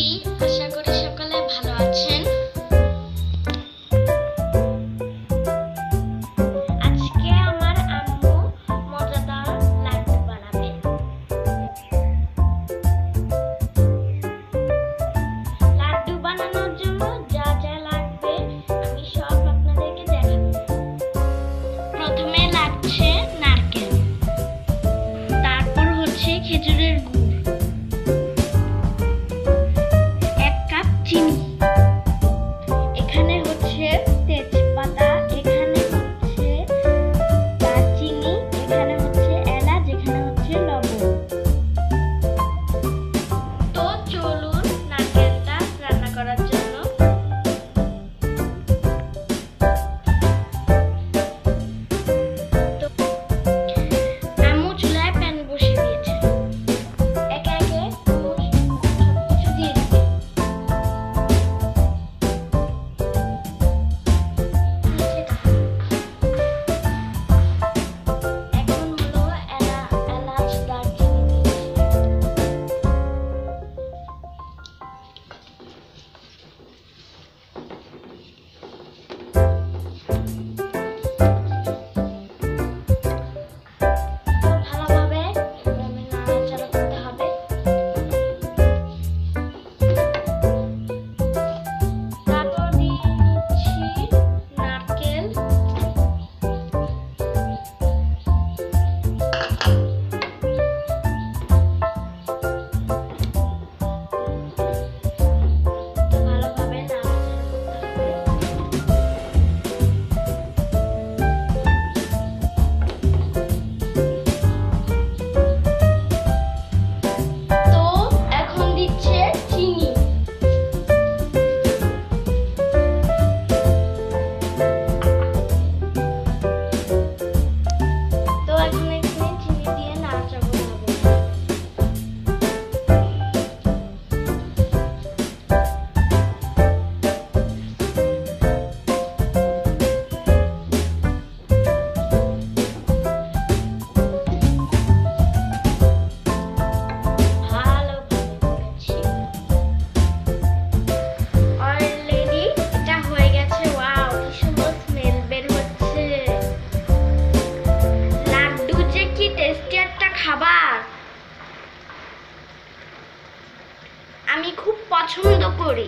আছি আশা করি সকলে ভালো আছেন। আজকে আমার আম্মু মজাদার লাড্ডু বানাবে। লাড্ডু বানানোর জন্য যা যা লাগবে আমি সব আপনাদেরকে দেখাবো। প্রথমে লাগছে নারকেল। তারপর হচ্ছে খেজুরের গুড়। পছন্দ করি।